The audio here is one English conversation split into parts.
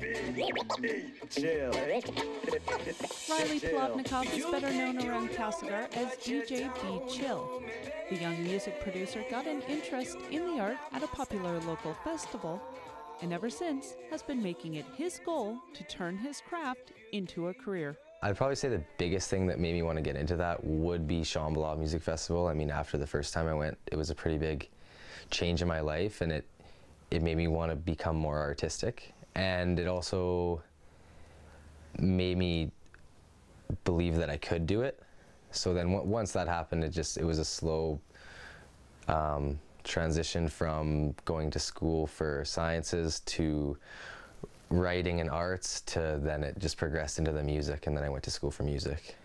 Riley Plovnikov is better known around Castlegar as DJ B Chill. The young music producer got an interest in the art at a popular local festival and ever since has been making it his goal to turn his craft into a career. I'd probably say the biggest thing that made me want to get into that would be Shambhala Music Festival. I mean, after the first time I went, it was a pretty big change in my life and it it made me want to become more artistic and it also made me believe that I could do it. So then once that happened, it just it was a slow um, transition from going to school for sciences to writing and arts to then it just progressed into the music and then I went to school for music.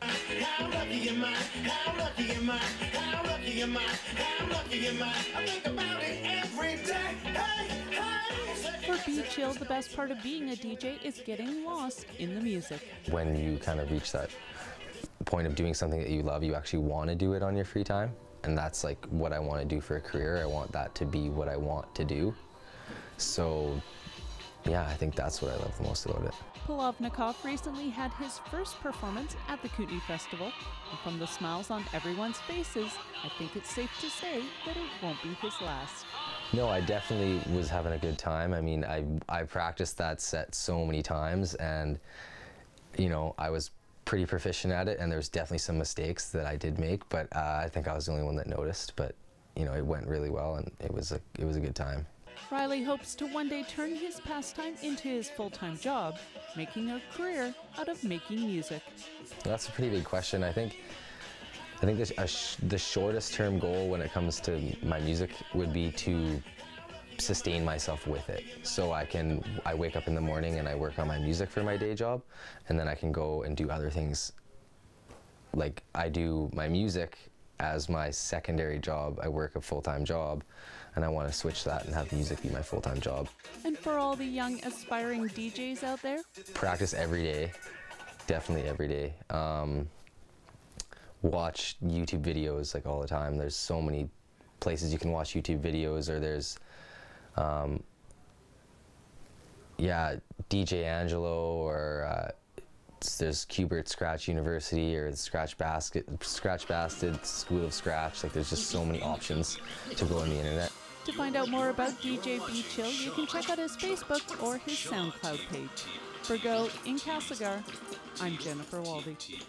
Chill, the best part of being a DJ is getting lost in the music. When you kind of reach that point of doing something that you love, you actually want to do it on your free time. And that's like what I want to do for a career. I want that to be what I want to do. So yeah, I think that's what I love the most about it. Plovnikov recently had his first performance at the Kootenay Festival, and from the smiles on everyone's faces, I think it's safe to say that it won't be his last. No, I definitely was having a good time. I mean, I, I practiced that set so many times, and, you know, I was pretty proficient at it, and there's definitely some mistakes that I did make, but uh, I think I was the only one that noticed. But, you know, it went really well, and it was a, it was a good time. Riley hopes to one day turn his pastime into his full time job, making a career out of making music. That's a pretty big question. I think. I think the, sh the shortest term goal when it comes to my music would be to sustain myself with it. So I can, I wake up in the morning and I work on my music for my day job, and then I can go and do other things. Like I do my music as my secondary job. I work a full-time job and I want to switch that and have music be my full-time job. And for all the young aspiring DJs out there? Practice every day, definitely every day. Um, watch YouTube videos like all the time. There's so many places you can watch YouTube videos or there's um, yeah, DJ Angelo or uh, there's Qbert Scratch University or the Scratch Basket, Scratch Bastard School of Scratch. Like there's just so many options to go on the internet. To find out more about DJ B Chill, you can check out his Facebook or his SoundCloud page. For Go in Castlegar, I'm Jennifer Waldy.